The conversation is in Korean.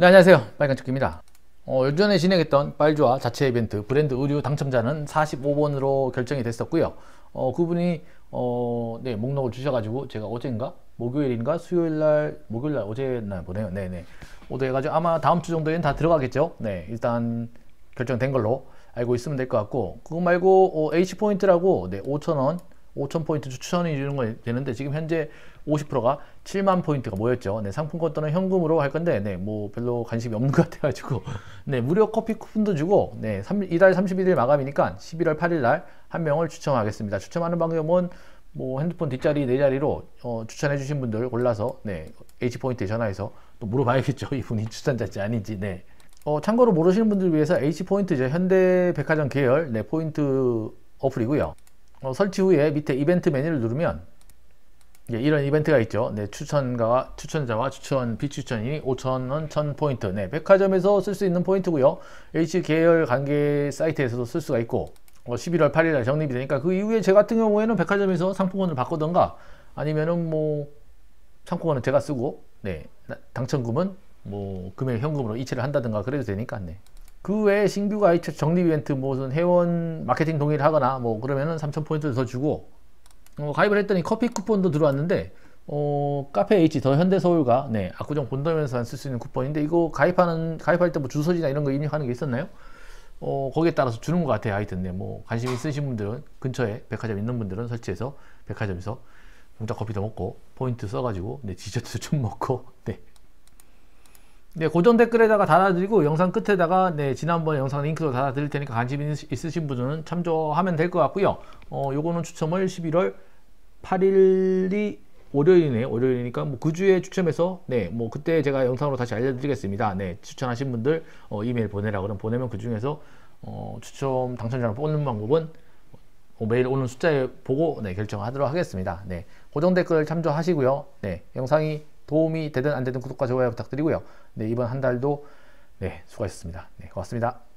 네 안녕하세요. 빨간축기입니다. 어, 요전에 진행했던 빨주와 자체 이벤트 브랜드 의류 당첨자는 45번으로 결정이 됐었고요. 어, 그분이 어, 네, 목록을 주셔가지고 제가 어제인가 목요일인가 수요일날 목요일날 어제날 보네요. 네네. 오도 해가지고 아마 다음 주 정도엔 다 들어가겠죠? 네 일단 결정된 걸로 알고 있으면 될 것 같고 그거 말고 어, H포인트라고 네, 5천원 5,000포인트 추천이 주는 거 되는데 지금 현재 50%가 7만 포인트가 모였죠. 네, 상품권 또는 현금으로 할 건데, 네, 뭐 별로 관심이 없는 것 같아가지고, 네, 무료 커피 쿠폰도 주고, 네, 3, 이달 31일 마감이니까 11월 8일 날 한 명을 추첨하겠습니다. 추첨하는 방법은 뭐 핸드폰 뒷자리, 네 자리로 어, 추천해 주신 분들 골라서, 네, H포인트에 전화해서 또 물어봐야겠죠. 이분이 추천자인지 아닌지, 네. 어, 참고로 모르시는 분들 위해서 H포인트죠. 현대백화점 계열, 네, 포인트 어플이고요. 어, 설치 후에 밑에 이벤트 메뉴를 누르면 예, 이런 이벤트가 있죠. 네, 추천가와 추천자와 추천 비추천이 5,000원 1,000포인트. 네, 백화점에서 쓸 수 있는 포인트고요. H 계열 관계 사이트에서도 쓸 수가 있고 어, 11월 8일 날 적립이 되니까 그 이후에 제 같은 경우에는 백화점에서 상품권을 바꾸던가 아니면은 뭐 상품권은 제가 쓰고 네, 당첨금은 뭐 금액 현금으로 이체를 한다든가 그래도 되니까 네. 그 외에 신규 가입 적립 이벤트 무슨 회원 마케팅 동의를 하거나 뭐 그러면은 3,000포인트를 더 주고 어, 가입을 했더니 커피 쿠폰도 들어왔는데 어, 카페 H 더 현대 서울과 네, 압구정 본점에서 쓸수 있는 쿠폰인데 이거 가입하는 가입할 때 뭐 주소지나 이런 거 입력하는 게 있었나요? 어, 거기에 따라서 주는 것 같아요. 하여튼 네, 뭐 관심 있으신 분들은 근처에 백화점 있는 분들은 설치해서 백화점에서 공짜 커피도 먹고 포인트 써가지고 네, 디저트도 좀 먹고 네. 네, 고정 댓글에다가 달아드리고 영상 끝에다가 네, 지난번 영상 링크도 달아드릴 테니까 관심 있으신 분들은 참조하면 될 것 같고요. 어, 요거는 추첨을 11월 8일이 월요일이네요. 월요일이니까 뭐 그 주에 추첨해서 네, 뭐 그때 제가 영상으로 다시 알려드리겠습니다. 네, 추천하신 분들 어, 이메일 보내라 그러면 보내면 그 중에서 어, 추첨 당첨자를 뽑는 방법은 어, 매일 오는 숫자에 보고 네, 결정하도록 하겠습니다. 네, 고정 댓글 참조하시고요. 네, 영상이 도움이 되든 안 되든 구독과 좋아요 부탁드리고요. 네, 이번 한 달도 네, 수고하셨습니다. 네, 고맙습니다.